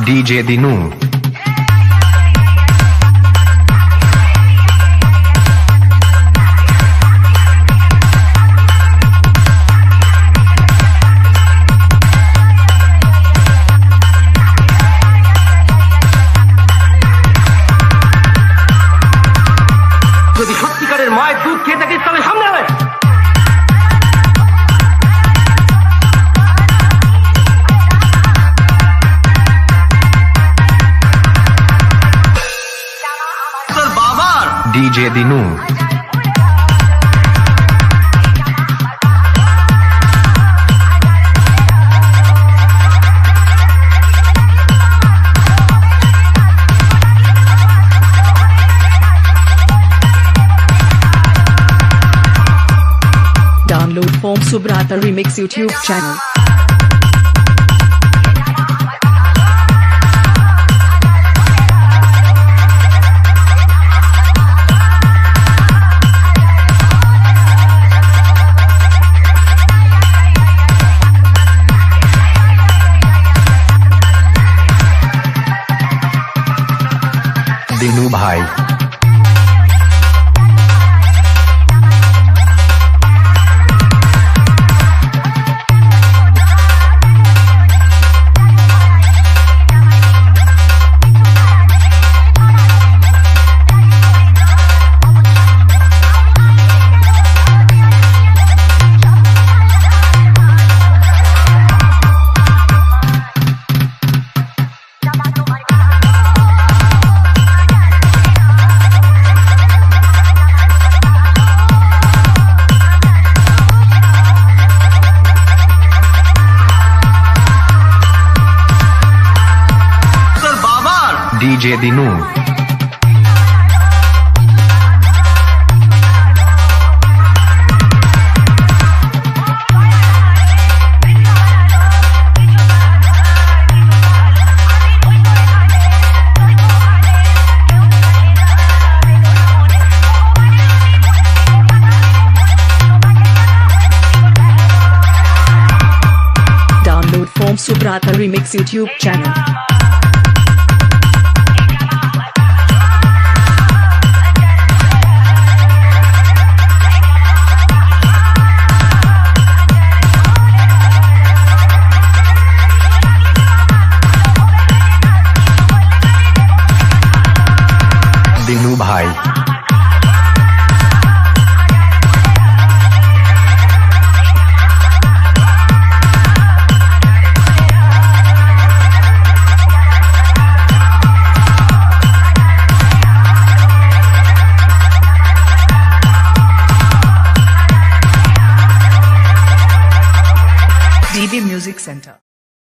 DJ Dinu DJ Dinu Download Home Subrata Remix YouTube channel. Dinu भाई। DJ Dinu. Subrata Remix YouTube channel. DB Music Center.